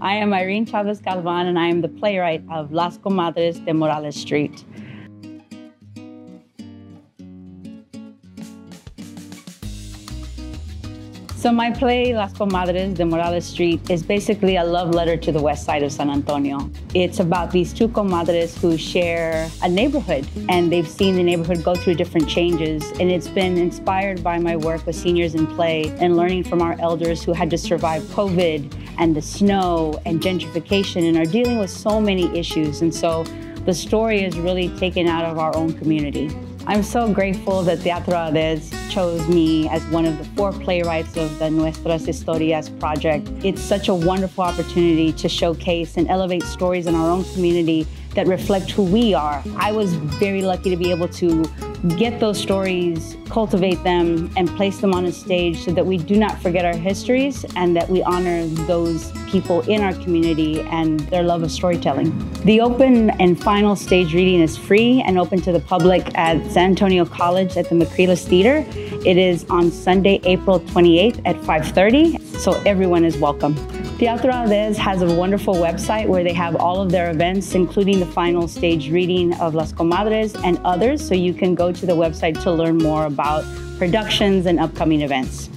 I am Irene Chavez Galvan, and I am the playwright of Las Comadres de Morales Street. So my play, Las Comadres de Morales Street, is basically a love letter to the west side of San Antonio. It's about these two comadres who share a neighborhood, and they've seen the neighborhood go through different changes. And it's been inspired by my work with seniors in play and learning from our elders who had to survive COVID and the snow and gentrification and are dealing with so many issues. And so the story is really taken out of our own community. I'm so grateful that Teatro Audaz chose me as one of the four playwrights of the Nuestras Historias project. It's such a wonderful opportunity to showcase and elevate stories in our own community that reflect who we are. I was very lucky to be able to get those stories, cultivate them, and place them on a stage so that we do not forget our histories and that we honor those people in our community and their love of storytelling. The open and final stage reading is free and open to the public at San Antonio College at the McCreless Theater. It is on Sunday, April 28th at 5.30, so everyone is welcome. Teatro Audaz has a wonderful website where they have all of their events, including the final stage reading of Las Comadres and others, so you can go to the website to learn more about productions and upcoming events.